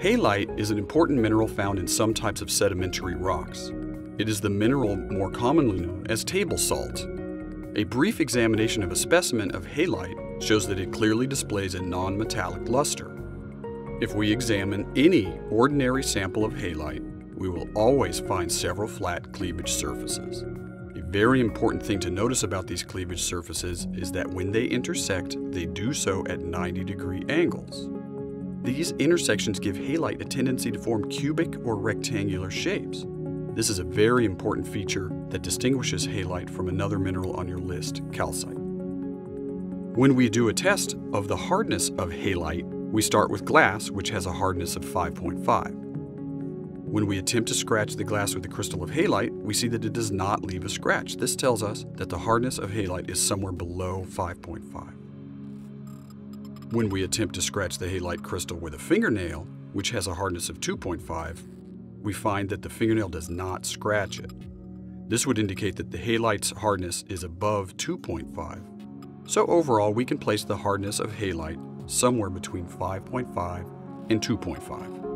Halite is an important mineral found in some types of sedimentary rocks. It is the mineral more commonly known as table salt. A brief examination of a specimen of halite shows that it clearly displays a non-metallic luster. If we examine any ordinary sample of halite, we will always find several flat cleavage surfaces. A very important thing to notice about these cleavage surfaces is that when they intersect, they do so at 90 degree angles. These intersections give halite a tendency to form cubic or rectangular shapes. This is a very important feature that distinguishes halite from another mineral on your list, calcite. When we do a test of the hardness of halite, we start with glass, which has a hardness of 5.5. When we attempt to scratch the glass with a crystal of halite, we see that it does not leave a scratch. This tells us that the hardness of halite is somewhere below 5.5. When we attempt to scratch the halite crystal with a fingernail, which has a hardness of 2.5, we find that the fingernail does not scratch it. This would indicate that the halite's hardness is above 2.5. So overall, we can place the hardness of halite somewhere between 5.5 and 2.5.